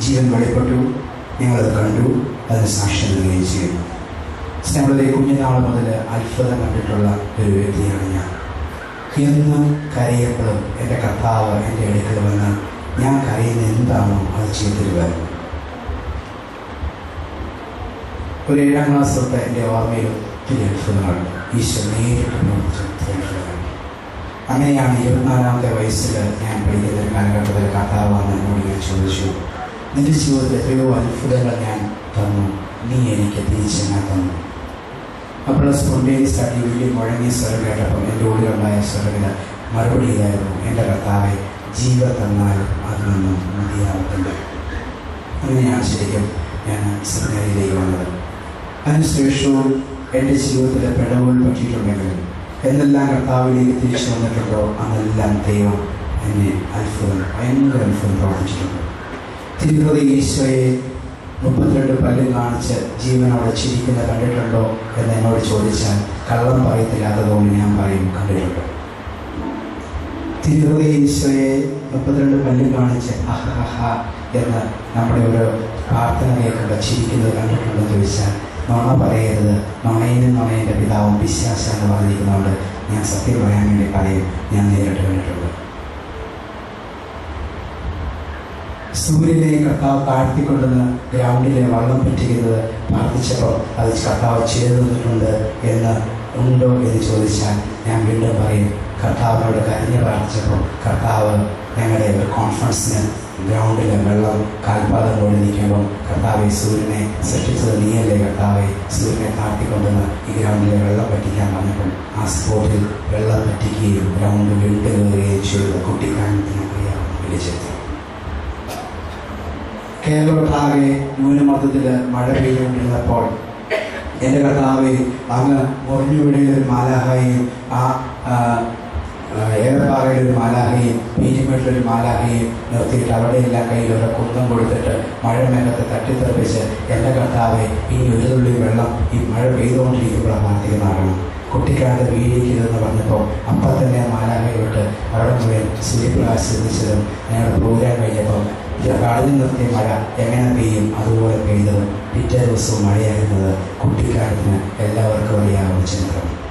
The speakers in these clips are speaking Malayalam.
ജീവൻ വെളിപ്പെട്ടു. നിങ്ങളത് കണ്ടു. അതിന് സാക്ഷ്യം നൽകുകയും ചെയ്യുന്നു സ്നേഹത്തെ കുഞ്ഞിനാൾ മുതൽ അത്ഭുതം കണ്ടിട്ടുള്ള ഒരു വ്യക്തിയാണ് ഞാൻ. എന്നും കരയപ്പോഴും എന്റെ കർത്താവ് എന്റെ അടുക്കൽ വന്ന് ഞാൻ കരയുന്ന എന്താണോ അത് ചെയ്തിരുവാൻ ഒരു ഏഴാം ക്ലാസ് തൊട്ട് എന്റെ ഓർമ്മയിൽ ഒത്തിരി അത്ഭുതങ്ങളുണ്ട് ഈശോ നേരിട്ട് അത്ഭുതങ്ങൾ അങ്ങനെയാണ് ഇരുപത്തിനാലാമത്തെ വയസ്സിൽ ഞാൻ പഠിക്കുന്ന കാലഘട്ടത്തിൽ കർത്താവ് വന്ന് എന്നോട് ഞാൻ ചോദിച്ചു. നിന്റെ ജീവിതത്തിൽ എത്രയോ അത്ഭുതങ്ങൾ ഞാൻ തന്നു. നീ എനിക്ക് തിരിച്ചെന്നെ തന്നു അപ്പോൾ സ്പോണ്ടേനിയസ് ആയിട്ട് വലിയ മുഴങ്ങിയ സ്വരം കേട്ടപ്പോൾ എന്റെ ഉള്ളിലുണ്ടായ സ്വരവിന് മറുപടി ഇതായിരുന്നു. എന്റെ കർത്താവെ ജീവ തന്നാലും അതിനൊന്നും മതിയാവത്തില്ല. അങ്ങനെയാണ് ശരിക്കും ഞാൻ സെമിനാരിയിലേക്ക് വന്നത് അതിനുശേഷവും എന്റെ ജീവിതത്തിലെ പിഴവുകൾ പറ്റിയിട്ടുണ്ടെങ്കിലും എന്തെല്ലാം കർത്താവിലേക്ക് തിരിച്ചു വന്നിട്ടുണ്ടോ അന്നെല്ലാം ദൈവം എന്നെ അത്ഭുതം ഭയങ്കര അത്ഭുതം പ്രവർത്തിച്ചിട്ടുണ്ട്. തിരുഹൃദയ ഈശോയെ മുപ്പത്തിരണ്ട് പല്ലും കാണിച്ച് ജീവനോടെ ചിരിക്കുന്ന കണ്ടിട്ടുണ്ടോ എന്ന് എന്നോട് ചോദിച്ചാൽ കള്ളം പറയത്തില്ലാത്തതുകൊണ്ട് ഞാൻ പറയും കണ്ടിട്ടുണ്ട്? തിരുഹൃദയ ഈശോയെ മുപ്പത്തിരണ്ട് പല്ലും കാണിച്ച് അഹഹ എന്ന് നമ്മുടെ ഒരു പ്രാർത്ഥന കേൾക്കുമ്പോൾ ചിരിക്കുന്നത് കണ്ടിട്ടുണ്ടെന്ന് ചോദിച്ചാൽ നുണ പറയരുത്. നുണയിലും നുണയിന്റെ പിതാവും വിശ്വാസം എന്ന് പറഞ്ഞിരിക്കുന്നതുകൊണ്ട് ഞാൻ സത്യം പറയാൻ വേണ്ടി പറയും. ഞാൻ നേരിട്ട് കണ്ടിട്ടുണ്ട്. സൂര്യനെ കർത്താവ് താഴ്ത്തിക്കൊണ്ടെന്ന് ഗ്രൗണ്ടിലെ വള്ളം പറ്റിക്കുന്നത് പ്രാർത്ഥിച്ചപ്പോൾ അത് കർത്താവ് ചെയ്തു തന്നിട്ടുണ്ട് എന്ന് ഉണ്ടോ എന്ന് ചോദിച്ചാൽ ഞാൻ വീണ്ടും പറയും കർത്താവിനോട് കരഞ്ഞു പ്രാർത്ഥിച്ചപ്പോൾ കർത്താവ് ഞങ്ങളുടെ ഒരു കോൺഫറൻസിന് ഗ്രൗണ്ടിൽ വെള്ളം കാൽപാദം കൊണ്ട് നിൽക്കുമ്പോൾ കർത്താവെ സൂര്യനെ സൃഷ്ടിച്ചത് നീയല്ലേ കർത്താവെ? സൂര്യനെ താഴ്ത്തിക്കൊണ്ടെന്ന് ഈ ഗ്രൗണ്ടിലെ വെള്ളം പറ്റിക്കാൻ പറഞ്ഞപ്പോൾ ആ സ്പോട്ടിൽ വെള്ളം പറ്റിക്കുകയും ഗ്രൗണ്ട് വീണ്ടും കയറുകയും ചെയ്ത. കുട്ടിക്കാലത്തിന് അറിയാവുന്ന വിളിച്ചെത്തി കേരളമൊട്ടാകെ ന്യൂനമർദ്ദത്തിൽ മഴ പെയ്തുകൊണ്ടിരുന്നപ്പോൾ എന്റെ കർത്താവ് അങ്ങ് മുറിഞ്ഞുവിടയിൽ ഒരു മാലാഹയും ആ ഏറെപ്പാറയിൽ ഒരു മാലാഹയും പീരിമേട്ടിലൊരു മാലാഹയും നിർത്തിയിട്ട് അവിടെയെല്ലാം കയ്യിൽ ഒരു കുന്തം കൊടുത്തിട്ട് മഴമേഘത്തെ തട്ടിത്തെറിപ്പിച്ച് എന്റെ കർത്താവെ ഈ ഒരു തുള്ളി വെള്ളം ഈ മഴ പെയ്തുകൊണ്ടിരിക്കുമ്പോഴാണ് പ്രാർത്ഥിക്കുന്നതാകണം കുട്ടിക്കാലത്ത് വീഴിക്കരുതെന്ന് പറഞ്ഞപ്പോൾ അപ്പം തന്നെ മാലാഹയോട്ട് അവിടെ മുഴുവൻ സ്ലീപ്പ് ശ്രദ്ധിച്ചതും ഞങ്ങൾ പ്രോഗ്രാം കഴിഞ്ഞപ്പം കാടിൽ നിർത്തിയ മഴ എങ്ങനെ പെയ്യും? അതുപോലെ പെയ്തത് പിറ്റേ ദിവസവും മഴയായിരുന്നത് കുട്ടിക്കാലത്തിന് എല്ലാവർക്കും അറിയാവുന്ന ചരിത്രം.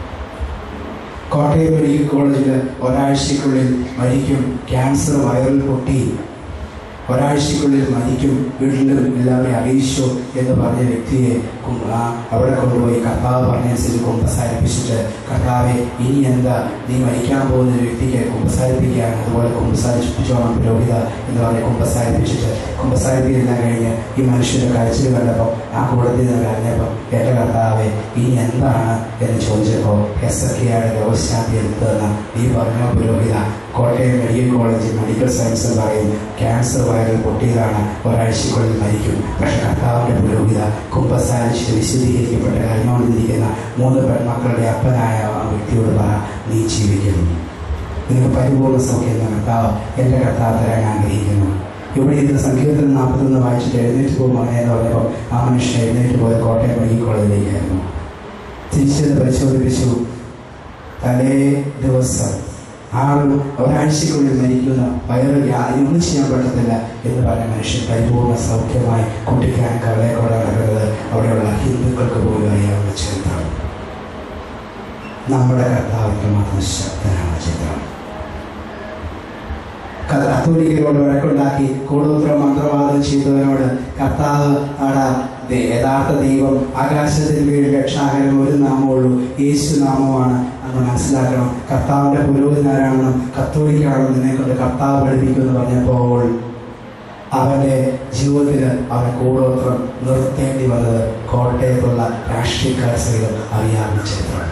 കോട്ടയം മെഡിക്കൽ കോളേജിൽ ഒരാഴ്ചക്കുള്ളിൽ മരിക്കും ക്യാൻസർ വയറിൽ പൊട്ടി. ഒരാഴ്ചക്കുള്ളിൽ മരിക്കും വീട്ടിലും എല്ലാവരെയും അറിയിച്ചു എന്ന് പറഞ്ഞ വ്യക്തിയെ അവിടെ കൊണ്ടുപോയി കർത്താവ് പറഞ്ഞനുസരിച്ച് കുമ്പസാരിപ്പിച്ചിട്ട് കർത്താവെ ഇനി എന്താ? നീ മരിക്കാൻ പോകുന്ന ഒരു വ്യക്തിക്ക് കുമ്പസാരിപ്പിക്കുകയാണ്. അതുപോലെ കുമ്പസാരിപ്പിച്ചോണം പുരോഹിത എന്ന് പറഞ്ഞ് കുമ്പസാരിപ്പിച്ചിട്ട് കുമ്പസാരിപ്പിക്കുന്ന കഴിഞ്ഞ് ഈ മനുഷ്യന്റെ കഴിച്ചിൽ കണ്ടപ്പോൾ ആ കൂടത്തിൽ നിന്ന് കരഞ്ഞപ്പോൾ എന്റെ കർത്താവെ ഇനി എന്താണ് എന്ന് ചോദിച്ചപ്പോൾ എസ് കെയുടെ രോഗശാന്തി എടുത്തതെന്ന് നീ പറഞ്ഞ പുരോഹിത? കോട്ടയം മെഡിക്കൽ കോളേജിൽ മെഡിക്കൽ സയൻസ് പറയും ക്യാൻസർ വയറിൽ പൊട്ടിയതാണ് ഒരാഴ്ചക്കുള്ളിൽ മരിക്കും. പക്ഷേ കർത്താവിന്റെ പുരോഹിത കുമ്പസാരിച്ച് വിശദീകരിക്കപ്പെട്ട് കഴിഞ്ഞുകൊണ്ടിരിക്കുന്ന മൂന്ന് പെൺമക്കളുടെ അപ്പനായ ആ വ്യക്തിയോട് പറ നീ ജീവിക്കുന്നു. നിങ്ങൾക്ക് പരിപൂർണ സൗഖ്യം കർത്താവ് എന്റെ കർത്താവ് തരാൻ ആഗ്രഹിക്കുന്നു. ഇവിടെ ഇരുന്ന് സങ്കീർത്തനം നാൽപ്പത്തൊന്ന് വായിച്ചിട്ട് എഴുന്നേറ്റ് പോകും എന്ന് പറഞ്ഞപ്പോൾ ആ മനുഷ്യൻ എഴുന്നേറ്റ് പോയത് കോട്ടയം മെഡിക്കൽ കോളേജിലേക്കായിരുന്നു. തിരിച്ചത് പരിശോധിപ്പിച്ചു. തലേ ദിവസം ആൾ ഒരാഴ്ചക്കുള്ളിൽ മരിക്കുന്ന വയറ് യാതൊന്നും ചെയ്യാൻ പറ്റത്തില്ല എന്ന് പറയുന്ന മനുഷ്യൻ പരിപൂർണ സൗഖ്യമായി കുട്ടിക്കാൻ കവളെ നടക്കുന്നത് അവിടെയുള്ള ഹിന്ദുക്കൾക്ക് പോലും അറിയാവുന്ന ചരിത്രം. നമ്മുടെ കർത്താവിന്റെ മാത്രം ശക്തനാണ് ചരിത്രം കത്തോലിക്കരോട് വഴക്കുണ്ടാക്കി കൂടുതൽ മന്ത്രവാദം ചെയ്തവരോട് കർത്താവ് ആടാ യഥാർത്ഥ ദൈവം ആകാശത്തിൽ വീട് രക്ഷാകരം ഒരു നാമമുള്ളൂ യേശു നാമമാണ് എന്ന് മനസ്സിലാക്കണം. കർത്താവിന്റെ പുരോഹിതനാരാണ് കത്തോലിക്കാണോ നിന്നെ കൊണ്ട് കർത്താവ് പഠിപ്പിക്കുമെന്ന് പറഞ്ഞപ്പോൾ അവന്റെ ജീവിതത്തിൽ അവൻ കൂടോത്രം നിർത്തേണ്ടി വന്നത് കോട്ടയത്തുള്ള രാഷ്ട്രീയക്കാർ സഹിതം അറിയാവുന്ന ചരിത്രം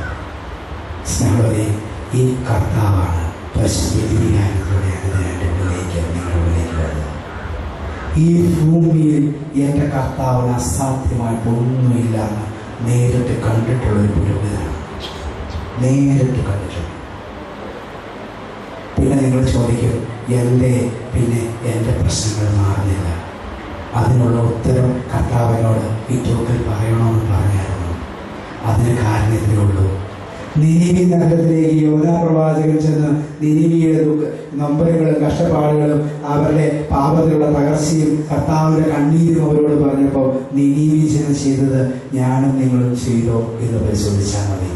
സ്നേഹവരെ ഈ കർത്താവാണ് ഈ ഭൂമിയിൽ എന്റെ കർത്താവിന് അസാധ്യമായിട്ടൊന്നുമില്ല നേരിട്ട് കണ്ടിട്ടുള്ള ഒരു പുരോഹിതനാണ്. നേരിട്ട് കണ്ടിട്ടു പിന്നെ നിങ്ങൾ ചോദിക്കും എന്റെ പിന്നെ എന്റെ പ്രശ്നങ്ങൾ മാറുന്നില്ല. അതിനുള്ള ഉത്തരം കർത്താവിനോട് ഈ ചോദ്യം പറയണമെന്ന് പറഞ്ഞായിരുന്നു. അതിന് കാരണം ഇതേ ഉള്ളൂ. നിനിവി നഗരത്തിലേക്ക് യോന പ്രവാചകൻ ചെന്ന് നിനിവിയുടെ ദുഃഖ നൊമ്പരങ്ങളും കഷ്ടപ്പാടുകളും അവരുടെ പാപത്തിലുള്ള തകർച്ചയും കർത്താവിന്റെ കണ്ണീരും അവരോട് പറഞ്ഞപ്പോൾ നിനിവി ചെന്ന് ചെയ്തത് ഞാനും നിങ്ങളും ചെയ്തോ എന്ന് പരിശോധിച്ചാൽ മതി.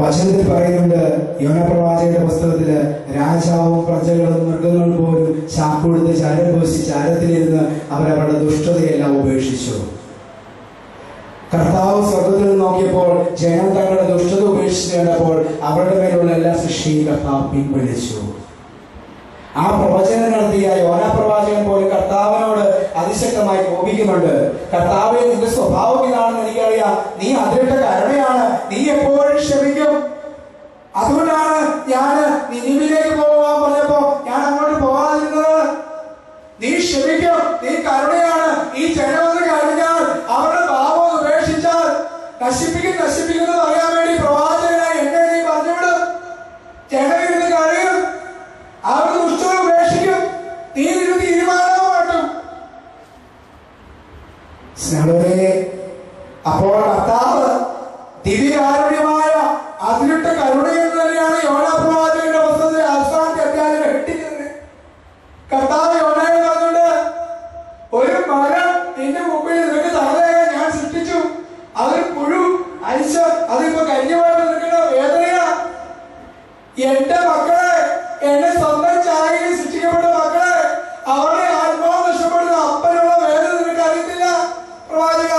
വചനത്തിൽ പറയുന്നുണ്ട് യോന പ്രവാചകന്റെ പുസ്തകത്തിൽ രാജാവും പ്രജകളും മൃഗങ്ങൾ പോലും ചാക്കുടുത്ത് ചരം പോസി ചാരത്തിലിരുന്ന് അവരവരുടെ ദുഷ്ടതയെല്ലാം ഉപേക്ഷിച്ചു. കർത്താവ് സ്വർഗത്തിൽ നോക്കിയപ്പോൾ ജനം തങ്ങളുടെ ദുഷ്ടത ഉപേക്ഷിച്ച് കണ്ടപ്പോൾ അവരുടെ മേലുള്ള എല്ലാ സൃഷ്ടിയും കർത്താവ് പിൻവലിച്ചു. ആ പ്രവചനം നടത്തിയ യോന പ്രവാചകൻ പോലും കർത്താവിനോട് അതിശക്തമായി കോപിക്കുന്നുണ്ട്. കർത്താവ് നിന്റെ സ്വഭാവം ഇതാണെന്ന് എനിക്കറിയാം. നീ അതിരിട്ട കരുണയാണ് നീ എപ്പോഴും ക്ഷമിക്കും അതുകൊണ്ടാണ് ഞാൻ നിനിവിലേക്ക് പോകാൻ പറഞ്ഞപ്പോ ഞാൻ അങ്ങോട്ട് പോകാതിരുന്നത്. നീ ക്ഷമിക്കും. നീ കരുണയാണ്. ഈ ജനമെന്ന് കഴിഞ്ഞാൽ അവരുടെ പാപം ഉപേക്ഷിച്ചാൽ നശിപ്പിക്കും നശിപ്പിക്കുന്നത് പറയാൻ വേണ്ടി പ്രവാചകനായി എന്നെ നീ പറഞ്ഞുവിടും. ജനം ഇരുന്ന് കഴിയും. അവർ ദുഷ്ടത ഉപേക്ഷിക്കും. നീ ഇതിന് തീരുമാനവും സ്നേഹരെ അപ്പോൾ കർത്താവ് ദിവ്യകാരുണ്യമായ അതിലിട്ട കരുണയെന്ന് തന്നെയാണ് യോന പ്രവാചകന്റെ പുസ്തകത്തിലെ അവസാനത്തെ അധ്യായം എട്ടിക്കുന്നത് കർത്താവ് യോനയോട് പറഞ്ഞുകൊണ്ട് ഒരു മരം നിന്റെ മുമ്പിൽ നിനക്ക് തറയാൻ ഞാൻ സൃഷ്ടിച്ചു അതൊരു പുഴു അരിച്ച് അതിപ്പോ കരിഞ്ഞുപോയിട്ട് നിൽക്കുന്ന വേദനയാ എന്റെ മക്കളെ എന്നെ സ്വന്തം ചായയിൽ സൃഷ്ടിക്കപ്പെട്ട മക്കളെ അവരുടെ ആത്മാവ് നഷ്ടപ്പെടുന്ന അപ്പനുള്ള വേദന നിനക്ക് അറിയത്തില്ല പ്രവാചക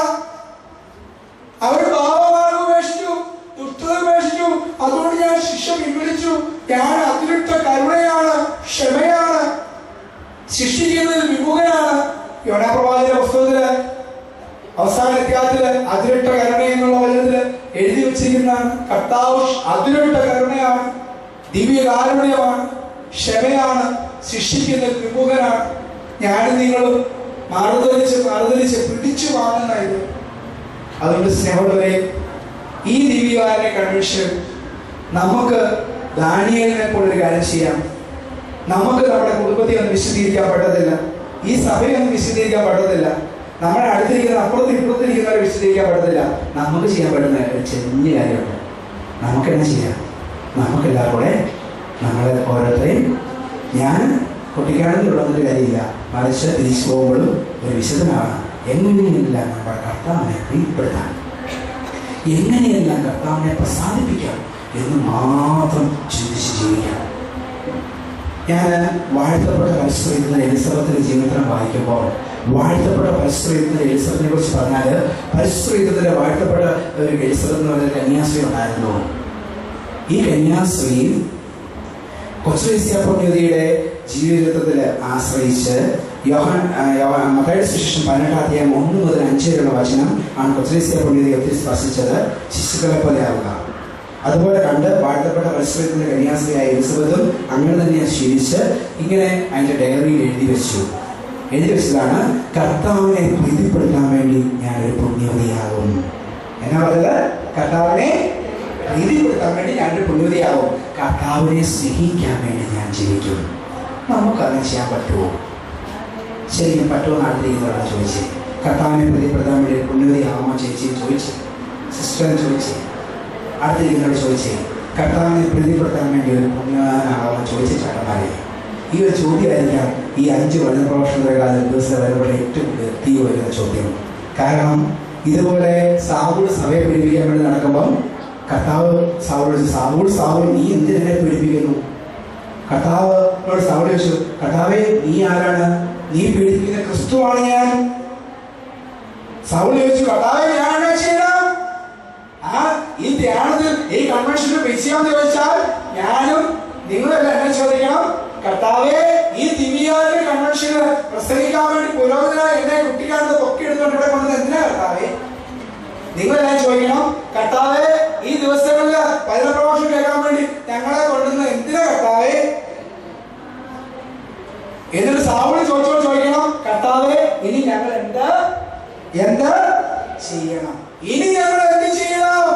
അവർ പാപമാർഗം ഉപേക്ഷിച്ചു ദുഷ്ടത ഉപേക്ഷിച്ചു അതുകൊണ്ട് ഞാൻ ശിക്ഷ പിൻവലിച്ചു ഞാൻ അതിലിട്ട കരുണയാണ് ക്ഷമയാണ് ശിക്ഷിക്കുന്നതിൽ വിമുഖനാണ് യോന പ്രവാചക പുസ്തകത്തിൽ അവസാന അധ്യായത്തിൽ അതിരിട്ട കരുണ എന്നുള്ള വചനത്തിൽ എഴുതി വെച്ചിരിക്കുന്ന കർത്താവ് അതിരിട്ട കരുണയാണ് ദിവ്യകാരുണ്യമാണ് ക്ഷമയാണ് ശിക്ഷിക്കുന്നതിൽ വിമുഖനാണ് ഞാനും നിങ്ങളും മാറുതലിച്ച് മാറുതലിച്ച് പിടിച്ചു വാങ്ങുന്നതായിരുന്നു. അതുകൊണ്ട് സ്നേഹമുള്ളവരെ ഈ ദിവ്യകാരനെ കൺവെൻഷൻ നമുക്ക് ദാനിയലിനെ പോലെ ഒരു കാര്യം ചെയ്യാം. നമുക്ക് നമ്മുടെ കുടുംബത്തെ ഒന്നും വിശദീകരിക്കാൻ പറ്റത്തില്ല. ഈ സഭയെ ഒന്നും വിശദീകരിക്കാൻ പറ്റത്തില്ല. നമ്മുടെ അടുത്തിരിക്കുന്ന അപ്പുറത്ത് ഇപ്പുറത്തിരിക്കുന്നവരെ വിശദീകരിക്കാൻ പറ്റത്തില്ല. നമുക്ക് ചെയ്യാൻ പറ്റുന്ന ചെറിയ കാര്യമുണ്ട്. നമുക്ക് എന്നാ ചെയ്യാം? നമുക്കെല്ലാവരും കൂടെ നമ്മളെ ഓരോരുത്തരെയും ഞാൻ കുട്ടിക്കാണെങ്കിൽ ഉള്ളതൊരു കാര്യമില്ല. മറിച്ച് തിരിച്ചു പോകുമ്പോഴും ഒരു വിശദമാണ് എങ്ങനെയെല്ലാം നമ്മുടെ കർത്താവിനെ പ്രീതിപ്പെടുത്താം എങ്ങനെയെല്ലാം കർത്താവിനെ പ്രസാദിപ്പിക്കാം എന്ന് മാത്രം ചിന്തിച്ച് ജീവിക്കാം. ഞാൻ വാഴ്ത്തപ്പെട്ട പരിശ്രമിക്കുന്ന എലിസബത്തിന്റെ ജീവിതം വായിക്കുമ്പോൾ വാഴ്ത്തപ്പെട്ട പരിശ്രമിക്കുന്ന എലിസബത്തിനെ കുറിച്ച് പറഞ്ഞാൽ പരിശ്രമിതത്തിന്റെ വാഴ്ത്തപ്പെട്ട ഒരു എലിസബത്ത് എന്ന് പറഞ്ഞ കന്യാസ്ത്രീ ഉണ്ടായിരുന്നു. ഈ കന്യാസ്ത്രീ കൊച്ചുവേസ്യാപുണ്യതയുടെ ജീവിതത്തിൽ ആശ്രയിച്ച് യോഹൻ മകളുടെ ശിശുഷൻ പതിനെട്ടാം അധ്യായം ഒന്ന് മുതൽ അഞ്ച് വരെയുള്ള വചനം ആണ് കൊച്ചുവേസ്യാപുണ്യതയെ ഒത്തിരി സ്പർശിച്ചത് ശിശുക്കളെ പോലെ ആവുക. അതുപോലെ കണ്ട് വാഴ്ത്തപ്പെട്ട പരിശ്രമത്തിന്റെ കന്യാസ്ത്രീയായ എലിസബത്തും അങ്ങനെ തന്നെ ശീലിച്ച് ഇങ്ങനെ അതിന്റെ ഡയറിയിൽ എഴുതി വെച്ചു. എഴുതി വെച്ചതാണ് കർത്താവിനെ പ്രീതിപ്പെടുത്താൻ വേണ്ടി ഞാൻ ഒരു പുണ്യവതിയാകും. എന്നാ പറയുന്നത് കർത്താവിനെ പ്രീതിപ്പെടുത്താൻ വേണ്ടി ഞാനൊരു പുണ്യവതിയാകും. കർത്താവിനെ സ്നേഹിക്കാൻ വേണ്ടി ഞാൻ ജീവിക്കും. നമുക്കങ്ങനെ ചെയ്യാൻ പറ്റുമോ? ശരിക്കും പറ്റുമോ ആഗ്രഹിക്കുന്നതാണ് ചോദിച്ചത്. കർത്താവിനെ പ്രതി ഒരു പുണ്യവതിയാകുമോ ചേച്ചി ചോദിച്ചു സിസ്റ്റർ ചോദിച്ചു അടുത്തിരിക്കുന്നവർ ചോദിച്ചേ കർത്താവിനെ പ്രീതിപ്പെടുത്താൻ വേണ്ടി ഒരു പുണ്യവാനാവുമോ ചോദിച്ച ചട്ടമാരെ ഈ ഒരു ചോദ്യമായിരിക്കാം ഈ അഞ്ച് വചന പ്രഭാഷണങ്ങളെ ദിവസം വരുമ്പോൾ ഏറ്റവും തീ വരുന്ന ചോദ്യം. കാരണം ഇതുപോലെ സാവൂൾ സഭയെ പിടിപ്പിക്കാൻ വേണ്ടി നടക്കുമ്പം കർത്താവ് സാവൂൾ സാവൂൾ സാവൂൾ നീ എന്തിനെ പിടിപ്പിക്കുന്നു കർത്താവ് സാവൂൾ വെച്ചു കർത്താവേ നീ ആരാണ്? നീ പീഡിപ്പിക്കുന്ന ക്രിസ്തുവാണ് ഞാൻ. സാവൂൾ ചോദിച്ചു കർത്താവെ എന്നാ ചെയ്യണം? ആ ഈ ധ്യാനത്തിൽ ഈ കൺവെൻഷനിൽ വിജയം ചോദിച്ചാൽ ഞാനും നിങ്ങളെല്ലാം എന്നെ ചോദിക്കണം കർത്താവേ ഈ ദിവ്യാരുടെ കൺവെൻഷന് പ്രസംഗിക്കാൻ വേണ്ടി പുരോഗതനായ എന്നെ കുട്ടിക്കാലത്ത് പൊക്കി എടുത്തുകൊണ്ട് ഇവിടെ കൊണ്ടത് എന്തിനാ കർത്താവെ? നിങ്ങളെല്ലാം ചോദിക്കണം കർത്താവേ ഈ ദിവസങ്ങളിൽ പതിന പ്രഭാഷണം കേൾക്കാൻ വേണ്ടി ഞങ്ങളെ കൊണ്ടുവന്ന എന്തിനാ കർത്താവെ? എന്നിട്ട് സാവൂൾ ചോദിച്ചോട് ചോദിക്കണം. കർത്താവെ ഇനി ഞങ്ങൾ എന്ത്? എന്ത്? ചെയ്യണം. ഇനി ഞങ്ങൾ എന്ത് ചെയ്യണം?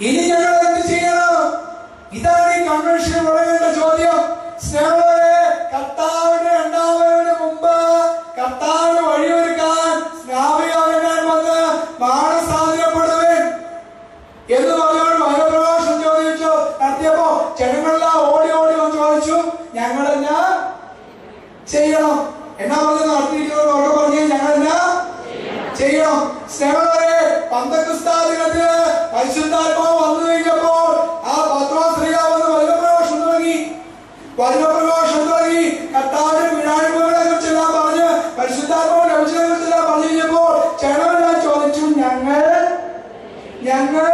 ഇനി ഞങ്ങൾ എന്ത് ചെയ്യണം? ഇതാണ് ഈ കൺവെൻഷൻ പറയേണ്ട ചോദ്യം. സ്നേഹ കർത്താവിന്റെ രണ്ടാമതിന് മുമ്പ് കർത്താവിന് എന്നാ പറഞ്ഞത് നടത്തിയിരിക്കുന്നത് ഉറക്കെ ചെയ്യണം. സ്നേഹവരെ പന്തക്കുസ്താദിനത്തിന് പരിശുദ്ധാത്മാവ് വന്നു കഴിഞ്ഞപ്പോൾ ആ പത്രോശ്രീകാവെന്ന് വചനപ്രഘോഷം തുടങ്ങി. വചനപ്രഘോഷം തുടങ്ങി കർത്താവിന്റെ വിനാഴിമകളെ കുറിച്ചെല്ലാം പറഞ്ഞ് പരിശുദ്ധാത്മാവ് ലഭിച്ചതിനെ കുറിച്ചെല്ലാം പറഞ്ഞു കഴിഞ്ഞപ്പോൾ ചേട്ടനെല്ലാം ചോദിച്ചു ഞങ്ങൾ ഞങ്ങൾ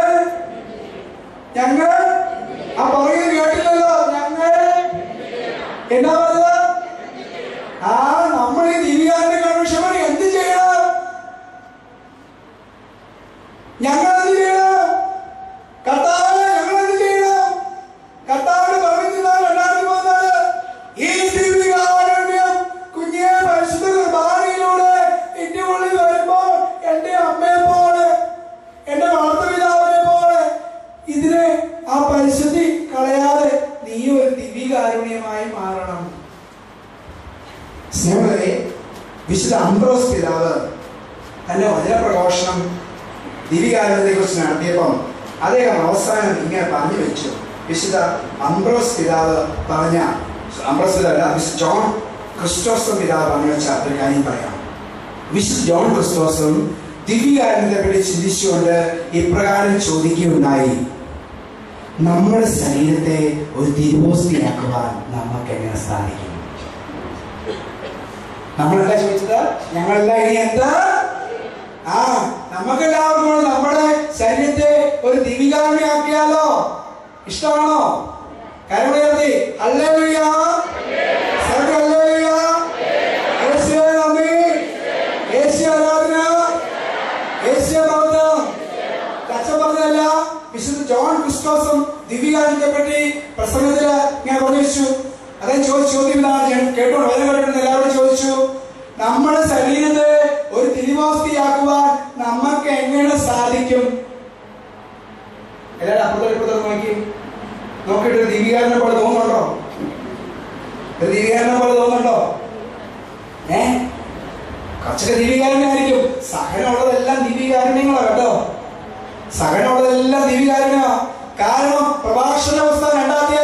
ഞങ്ങൾ ആ പറയുന്നത് കേട്ടില്ലല്ലോ ഞങ്ങൾ എന്നാ പറഞ്ഞത് ആ നമ്മൾ ഈ ദിവ്യാന്റെ കൺവെൻഷൻ വഴി എന്ത് ചെയ്യണം ഞങ്ങൾ എന്ത് ചെയ്യണം കർത്താവ് ഞങ്ങൾ എന്ത് ചെയ്യണം കർത്താവിന്റെ പറയുന്നതാണ് രണ്ടായിരത്തി പതിനാല് ഈ ദിവ്യകാരുണ്യം കുഞ്ഞെ പരിശുദ്ധ കുർബാനയിലൂടെ എന്റെ ഉള്ളിൽ വരുമ്പോൾ എന്റെ അമ്മയെ പോലെ എന്റെ വളർത്തുപിതാവിനെ പോലെ ഇതിനെ ആ പരിശുദ്ധി കളയാതെ നീ ഒരു ദിവ്യകാരുണ്യമായി മാറണം സ്നേഹരെ വിശുദ്ധ അംബ്രോസ് പിതാവ് തന്റെ വചനപ്രഘോഷണം ദിവികാരണത്തെ കുറിച്ച് നടത്തിയപ്പം അദ്ദേഹം അവസാനം ഇങ്ങനെ പറഞ്ഞു വെച്ചു. വിശുദ്ധ അംബ്രോസ് പിതാവ് പറഞ്ഞ അംബ്രോസ് പിതാവ് വിശുദ്ധ ജോൺ ക്രിസ്റ്റോസം പിതാവ് പറഞ്ഞു വെച്ച ഒരു കാര്യം പറയാം. വിശുദ്ധ ജോൺ ക്രിസ്റ്റോസും ദിവ്യകാരണത്തെ പറ്റി ചിന്തിച്ചുകൊണ്ട് ഇപ്രകാരം ചോദിക്കുകയുണ്ടായി. നമ്മുടെ ശരീരത്തെ ഒരു തിരുവോസ്തിയാക്കുവാൻ നമുക്ക് എങ്ങനെ സാധിക്കും? നമ്മളെന്താ ചോദിച്ചത് ഞങ്ങളെല്ലാം ഇനി എന്താ? ആ നമുക്കെല്ലാവർക്കും നമ്മുടെ ശരീരത്തെ ഒരു ദിവികാരണിയാക്കിയാലോ ഇഷ്ടമാണോ? മഹത്വം അച്ഛൻ പറഞ്ഞതല്ല വിശുദ്ധ ജോൺ ക്രിസ്റ്റോസും പറ്റി പ്രസംഗത്തിൽ ഞാൻ പറഞ്ഞു അദ്ദേഹം ചോദിച്ചു ചോദ്യം ഇതാണ് കേട്ടോ വളരെ കേട്ടിട്ടുണ്ട് എല്ലാവരും ചോദിച്ചു നമ്മുടെ ശരീരത്തെ ഒരു തിരുവാസ്തിയാക്കുവാൻ നമുക്ക് എങ്ങനെ സാധിക്കും? എല്ലാവരും അപ്പുറത്തെ ഇപ്പുറത്തെ നോക്കി. നോക്കിയിട്ട് ഒരു ദീപികാരനെ പോലെ തോന്നുന്നുണ്ടോ? ഒരു ദീപികാരനെ പോലെ തോന്നുന്നുണ്ടോ? ഏ? കുറച്ചൊക്കെ ദിവികാരനായിരിക്കും സഹനമുള്ളതെല്ലാം ദീപികാരണ്യങ്ങളാ കേട്ടോ. സഹനമുള്ളതെല്ലാം ദിവികാരുണ്യമാ കാരണം പ്രഭാഷണ പുസ്തകം രണ്ടാമത്തെ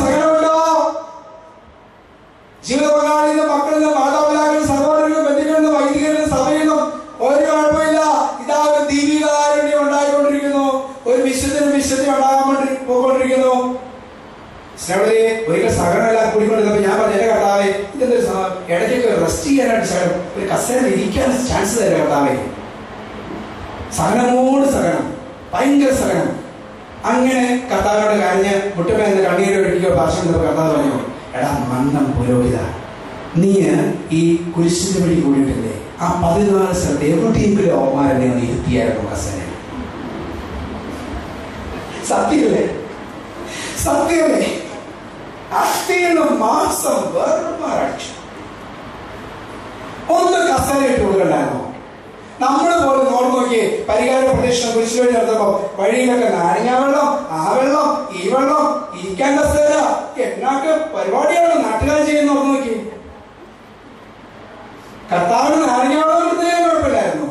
സഹനമുണ്ടോ? ജീവിത പങ്കാളിയിൽ മക്കളിലും മാതാപിതാക്കളും സഹോദരങ്ങളും ബന്ധുക്കളിലും സഹോദരങ്ങളിൽ സഭയിലും ഒരു കുഴപ്പമില്ല. ഇതാ ഒരു ദീപികാരുണ്യം ഉണ്ടായിക്കൊണ്ടിരിക്കുന്നു. ഒരു വിശുദ്ധനും വിശുദ്ധി ഉണ്ടാകാൻ പോയിക്കൊണ്ടിരിക്കുന്നു. സ്നേഹത്തിലെ ഒരിക്കൽ സഹനമെല്ലാം കൂടിക്കൊണ്ടിരുന്നപ്പോൾ ഞാൻ പറഞ്ഞു എന്റെ കർത്താവെ ഇതെന്തൊരു ഇടയ്ക്കൊക്കെ റെസ്റ്റ് ചെയ്യാനായിട്ട് ശകലം ഒരു കസേര ഇരിക്കാൻ ചാൻസ് തരാം കർത്താവെ. സഹനമോട് സഹനം ഭയങ്കര സഹനം. അങ്ങനെ കർത്താവിനോട് കരഞ്ഞ് മുട്ടുമേന്ന് കണ്ണീര് ഒഴുകിയോ ഭാഷ കർത്താവ് പറഞ്ഞു എടാ മന്ദം പുരോഹിത. നീ ഈ കുരിശിന്റെ വഴി കൂടിയിട്ടില്ലേ? ആ പതിനാല് സ്ഥലത്ത് എവിടെയെങ്കിലും ഓമാരനെ ഒന്ന് ഇരുത്തിയായിരുന്നു കസേര സത്യമല്ലേ സത്യമേ. അസ്ഥീണ് മാസം വെറുമാറടിച്ചു ഒന്ന് കസനെ ഇട്ട് കൊടുക്കണ്ടായിരുന്നോ? നോക്കിയേ പരിഹാര പ്രദക്ഷിണം കുരിശു വഴി നടത്തുമ്പോ വഴിയിലൊക്കെ നാരങ്ങാ വെള്ളം ആ വെള്ളം ഈ വെള്ളം ഇരിക്കാൻ കസേര എന്നൊക്കെ പരിപാടിയാണ് നാട്ടുകാർ ചെയ്യുന്ന ഓർമ്മ നോക്കി. കർത്താവിന് നാരങ്ങാവെള്ളം കൊടുത്തതിന് കുഴപ്പമില്ലായിരുന്നു.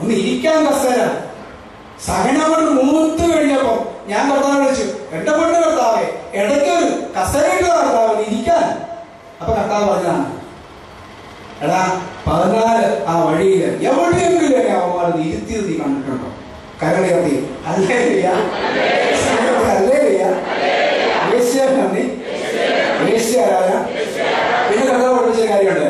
ഒന്ന് ഇരിക്കാൻ കസേര സഹനം മൂത്ത് കഴിഞ്ഞപ്പോ ഞാൻ കർത്താവ് വിളിച്ചു എട്ടപ്പെട്ട് കർത്താവേ ഇടയ്ക്ക് ഒരു കസരയിട്ട് കർത്താവ് ഇരിക്കാൻ. അപ്പൊ കർത്താവ് പറഞ്ഞതാണ് എടാ പതിനാല് ആ വഴിയിൽ എവിടെയെങ്കിലും എന്നെ അവന്മാർ ഇരുത്തിയത് നീ കണ്ടിട്ടുണ്ടോ? കരളിയത്തി അല്ലേ നന്ദി ആരാധന പിന്നെ കർത്താവ് പഠിപ്പിച്ച കാര്യമുണ്ട്.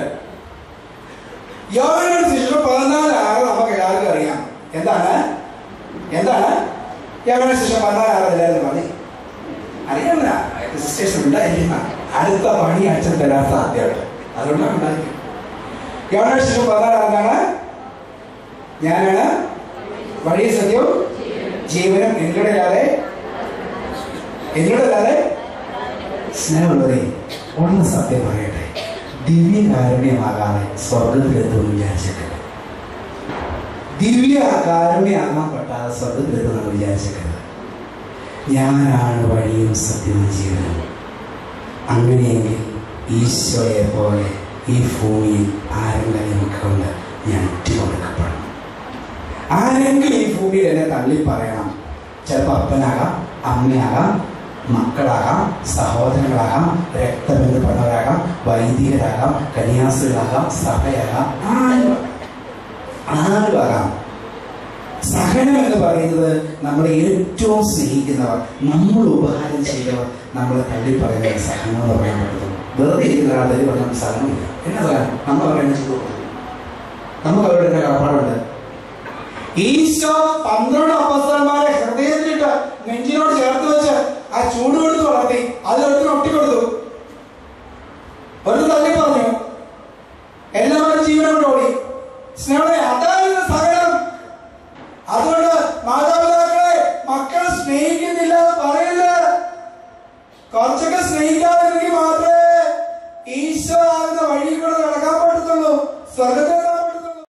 യോഹന്നാൻ ശിശു പതിനാല് ആറ് നമുക്ക് എല്ലാവർക്കും അറിയാം. എന്താണ്? എന്താണ്? യോഹന്നാൻ ശിശു പതിനാല് ആറ് എല്ലാവരും പറഞ്ഞു. അറിയാമല്ല രജിസ്ട്രേഷൻ ഉണ്ടായിരിക്കുന്ന അടുത്ത പണി അച്ഛൻ തരാൻ സാധ്യതയുണ്ട്. അതുകൊണ്ടാണ് ഉണ്ടായിരിക്കും പതിനാല് ആറ് എന്താണ് ഞാനാണ് വഴി സത്യവും ജീവനും എന്നിലൂടെയല്ലാതെ എന്നിലൂടെയല്ലാതെ സ്നേഹമുള്ളവരെ ഒന്ന് സത്യം പറയട്ടെ. ദിവ്യകാരുണ്യമാകാതെ സ്വർഗത്തിലെത്തുമെന്ന് വിചാരിച്ചിട്ടില്ല ദിവ്യ കാരുണ്യമാകാൻ പറ്റാതെ സ്വർഗത്തിലെത്തുമെന്ന് വിചാരിച്ചിട്ടില്ല ഞാനാണ് വഴിയും സത്യവും ജീവനും. അങ്ങനെയെങ്കിൽ ഈശോയെ പോലെ ഈ ഭൂമിയിൽ ആരെങ്കിലും കൊണ്ട് ഞാൻ കൊടുക്കപ്പെടണം ആരെങ്കിലും ഈ ഭൂമിയിൽ എന്നെ തള്ളി പറയണം ചിലപ്പോൾ അപ്പനാകാം അമ്മയാകാം മക്കളാകാം സഹോദരങ്ങളാകാം രക്തബന്ധപ്പെട്ടവരാകാം വൈദികരാകാം കന്യാസികളാകാം സഭയാകാം ആരും ആരും ആകാം. സഹനം എന്ന് പറയുന്നത് നമ്മളെ ഏറ്റവും സ്നേഹിക്കുന്നവർ നമ്മൾ ഉപകാരം ചെയ്തവർ നമ്മളെ തള്ളി പറയുന്ന സഹനം എന്ന് പറയാൻ പറ്റുന്നു വെറുതെ ഇരിക്കുന്ന ഒരാൾ തള്ളി പറഞ്ഞ സ്ഥലമില്ല എന്നാ നമ്മൾ പറയുന്നത് ചെയ്തു. നമുക്ക് അവരുടെ തന്നെ കടപ്പാടുണ്ട് ഈശോ പന്ത്രണ്ട് അപ്പസ്തന്മാരെ ഹൃദയത്തിലിട്ട് നെഞ്ചിനോട് ചേർത്ത് വെച്ച് ആ ചൂട് കൊടുത്ത് വളർത്തി അതിലൊരുത്തിന് ഒട്ടിക്കൊടുത്തു.